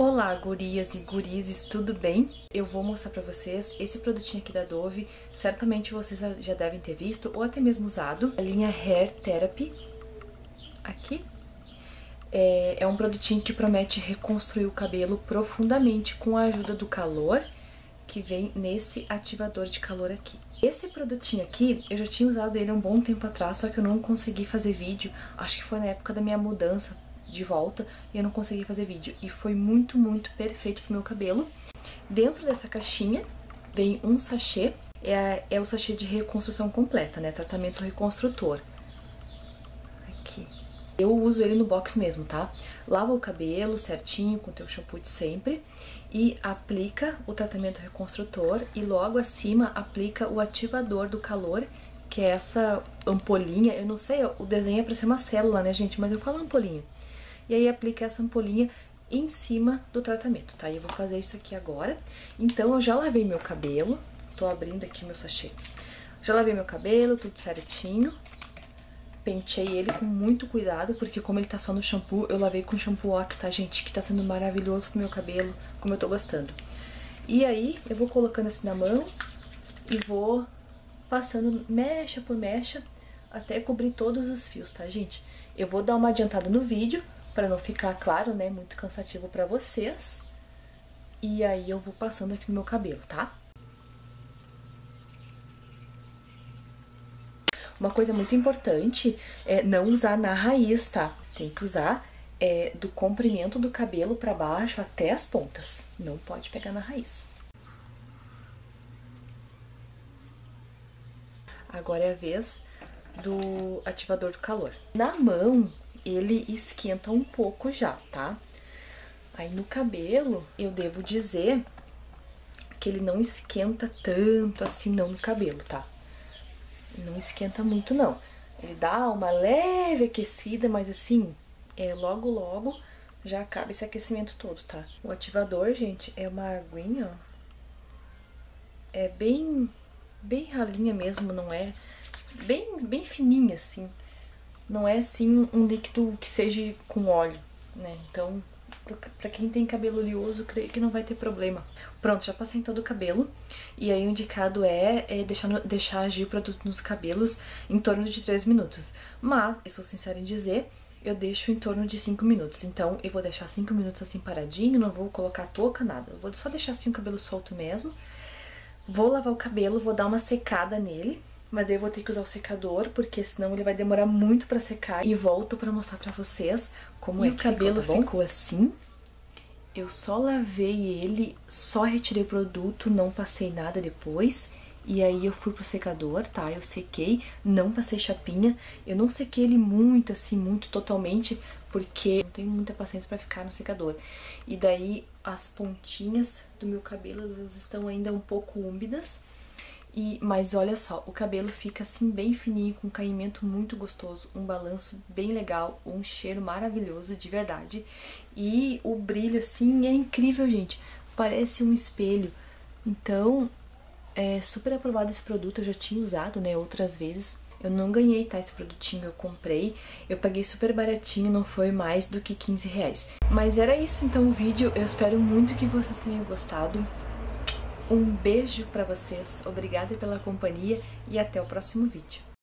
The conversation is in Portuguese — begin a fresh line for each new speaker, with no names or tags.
Olá, gurias e gurizes, tudo bem? Eu vou mostrar pra vocês esse produtinho aqui da Dove, certamente vocês já devem ter visto ou até mesmo usado, a linha Hair Therapy, aqui. É, é um produtinho que promete reconstruir o cabelo profundamente com a ajuda do calor que vem nesse ativador de calor aqui. Esse produtinho aqui, eu já tinha usado ele um bom tempo atrás, só que eu não consegui fazer vídeo, acho que foi na época da minha mudança de volta e eu não consegui fazer vídeo. E foi muito, muito perfeito pro meu cabelo. Dentro dessa caixinha vem um sachê, é, é o sachê de reconstrução completa, né? Tratamento reconstrutor. Aqui. Eu uso ele no box mesmo, tá? Lava o cabelo certinho com o teu shampoo de sempre e aplica o tratamento reconstrutor e logo acima aplica o ativador do calor que é essa ampolinha, eu não sei, o desenho é pra ser uma célula, né, gente? Mas eu falo ampolinha e aí aplica essa ampolinha em cima do tratamento, tá? E eu vou fazer isso aqui agora. Então, eu já lavei meu cabelo, tô abrindo aqui meu sachê. Já lavei meu cabelo, tudo certinho. Pentei ele com muito cuidado, porque como ele tá só no shampoo, eu lavei com shampoo Ox, tá, gente? Que tá sendo maravilhoso pro meu cabelo, como eu tô gostando. E aí, eu vou colocando assim na mão e vou passando mecha por mecha até cobrir todos os fios, tá, gente? Eu vou dar uma adiantada no vídeo, para não ficar claro, né, muito cansativo para vocês. E aí eu vou passando aqui no meu cabelo, tá? Uma coisa muito importante é não usar na raiz, tá? Tem que usar é, do comprimento do cabelo para baixo até as pontas. Não pode pegar na raiz. Agora é a vez do ativador do calor. Na mão, ele esquenta um pouco já, tá? Aí no cabelo, eu devo dizer que ele não esquenta tanto assim não no cabelo, tá? Não esquenta muito não. Ele dá uma leve aquecida, mas assim, é logo logo já acaba esse aquecimento todo, tá? O ativador, gente, é uma aguinha, ó. É bem, bem ralinha mesmo, não é? Bem, bem fininha, assim não é assim um líquido que seja com óleo, né? Então, pra quem tem cabelo oleoso, creio que não vai ter problema. Pronto, já passei em todo o cabelo. E aí o indicado é, é deixar, deixar agir o produto nos cabelos em torno de 3 minutos. Mas, eu sou sincera em dizer, eu deixo em torno de 5 minutos. Então, eu vou deixar 5 minutos assim paradinho, não vou colocar touca, nada. Eu vou só deixar assim o cabelo solto mesmo. Vou lavar o cabelo, vou dar uma secada nele mas daí eu vou ter que usar o secador, porque senão ele vai demorar muito pra secar. E volto pra mostrar pra vocês como e é que o cabelo ficou, tá ficou assim. Eu só lavei ele, só retirei o produto, não passei nada depois. E aí eu fui pro secador, tá? Eu sequei, não passei chapinha. Eu não sequei ele muito, assim, muito totalmente, porque não tenho muita paciência pra ficar no secador. E daí as pontinhas do meu cabelo, elas estão ainda um pouco úmidas. E, mas olha só, o cabelo fica assim bem fininho, com um caimento muito gostoso, um balanço bem legal, um cheiro maravilhoso de verdade. E o brilho assim é incrível, gente. Parece um espelho. Então, é super aprovado esse produto, eu já tinha usado, né, outras vezes. Eu não ganhei, tá, esse produtinho, eu comprei. Eu paguei super baratinho, não foi mais do que 15 reais. Mas era isso então o vídeo, eu espero muito que vocês tenham gostado. Um beijo para vocês, obrigada pela companhia e até o próximo vídeo.